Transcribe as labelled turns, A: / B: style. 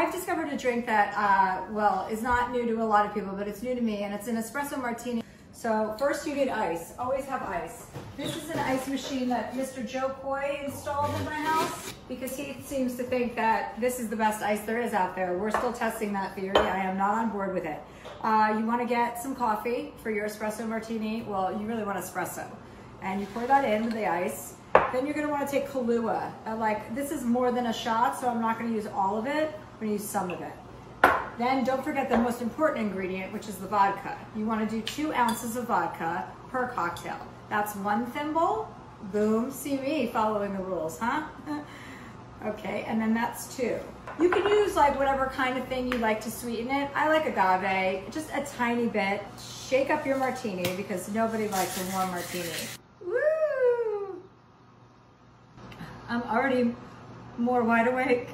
A: I've discovered a drink that, uh, well, is not new to a lot of people, but it's new to me, and it's an espresso martini. So first you get ice, always have ice. This is an ice machine that Mr. Jo Koy installed in my house because he seems to think that this is the best ice there is out there. We're still testing that theory. I am not on board with it. Uh, you wanna get some coffee for your espresso martini. Well, you really want espresso. And you pour that in with the ice. Then you're gonna wanna take Kahlua. Uh, like, this is more than a shot, so I'm not gonna use all of it. I'm gonna use some of it. Then don't forget the most important ingredient, which is the vodka. You wanna do two ounces of vodka per cocktail. That's one thimble, boom, see me following the rules, huh? okay, and then that's two. You can use like whatever kind of thing you like to sweeten it. I like agave, just a tiny bit. Shake up your martini because nobody likes a warm martini. I'm already more wide awake.